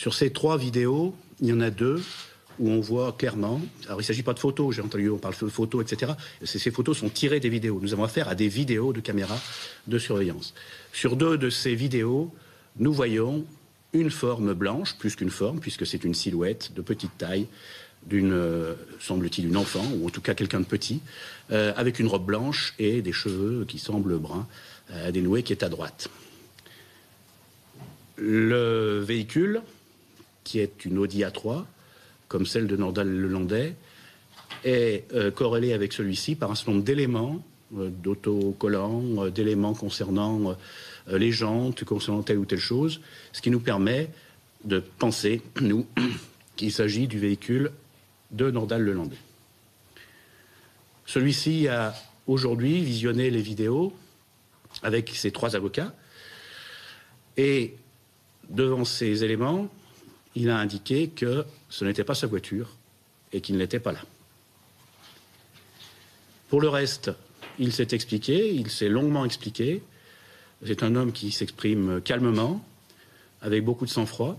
Sur ces trois vidéos, il y en a deux où on voit clairement, alors il ne s'agit pas de photos, j'ai entendu, on parle de photos, etc. Ces, photos sont tirées des vidéos. Nous avons affaire à des vidéos de caméras de surveillance. Sur deux de ces vidéos, nous voyons une forme blanche, plus qu'une forme, puisque c'est une silhouette de petite taille, d'une, euh, semble-t-il, une enfant, ou en tout cas quelqu'un de petit, euh, avec une robe blanche et des cheveux qui semblent bruns, euh, dénoués, qui est à droite. Le véhicule, qui est une Audi A3, comme celle de Nordal-Lelandais, est euh, corrélée avec celui-ci par un certain nombre d'éléments, euh, d'autocollants, euh, d'éléments concernant les jantes, concernant telle ou telle chose, ce qui nous permet de penser, nous, qu'il s'agit du véhicule de Nordal-Lelandais. Celui-ci a aujourd'hui visionné les vidéos avec ses trois avocats et devant ces éléments, il a indiqué que ce n'était pas sa voiture et qu'il n'était pas là. Pour le reste, il s'est expliqué, il s'est longuement expliqué. C'est un homme qui s'exprime calmement, avec beaucoup de sang-froid,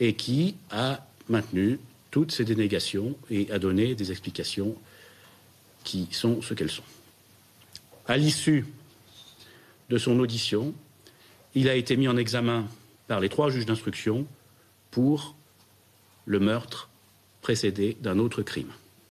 et qui a maintenu toutes ses dénégations et a donné des explications qui sont ce qu'elles sont. À l'issue de son audition, il a été mis en examen par les trois juges d'instruction pour le meurtre précédé d'un autre crime.